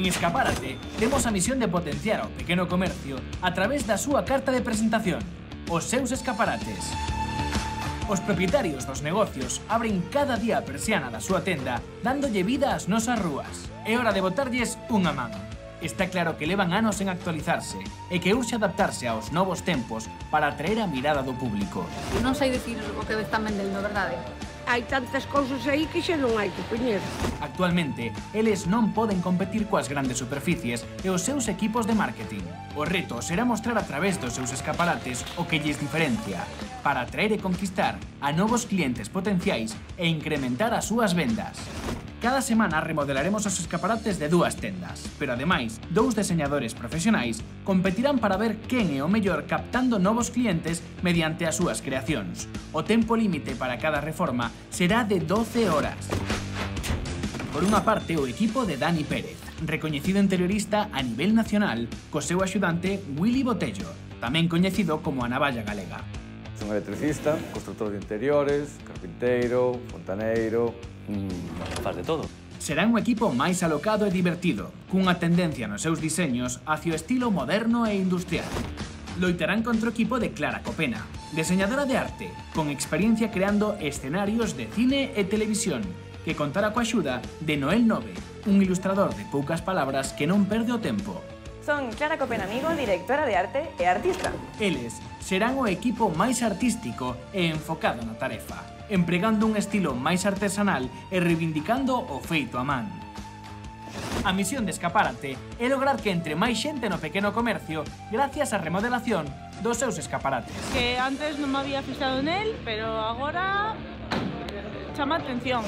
En Escaparate temos a misión de potenciar ao pequeno comercio a través da súa carta de presentación, os seus escaparates. Os propietarios dos negocios abren cada día a persiana da súa tenda dándolle vida ás nosas rúas. É hora de botarlles unha man. Está claro que levan anos en actualizarse e que urxe adaptarse aos novos tempos para atraer a mirada do público. Non sei dicir o que están vendendo, verdade? hai tantas cousas aí que xa non hai que poñer. Actualmente, eles non poden competir coas grandes superficies e os seus equipos de marketing. O reto será mostrar a través dos seus escaparates o que lles diferencia, para atraer e conquistar a novos clientes potenciais e incrementar as súas vendas. Cada semana remodelaremos os escaparates de dúas tendas, pero ademais, dous deseñadores profesionais competirán para ver quen é o mellor captando novos clientes mediante as súas creacións. O tempo límite para cada reforma será de 12 horas. Por unha parte, o equipo de Dani Pérez, recoñecido interiorista a nivel nacional, co seu axudante Willy Botello, tamén coñecido como a Navalla Galega. Son electricista, constructor de interiores, carpinteiro, fontaneiro, mm, faz de todo. Será un equipo máis alocado e divertido, cunha tendencia nos seus diseños hacia o estilo moderno e industrial. Loitarán contra o equipo de Clara Copena, deseñadora de arte, con experiencia creando escenarios de cine e televisión, que contará coa axuda de Noel Nove, un ilustrador de poucas palabras que non perde o tempo Son Clara Copenamigo, directora de arte e artista. Eles serán o equipo máis artístico e enfocado na tarefa, empregando un estilo máis artesanal e reivindicando o feito a man. A misión de Escaparate é lograr que entre máis xente no pequeno comercio gracias á remodelación dos seus escaparates. Que antes non me había fixado nel, pero agora chama atención.